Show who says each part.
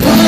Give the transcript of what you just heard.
Speaker 1: Oh,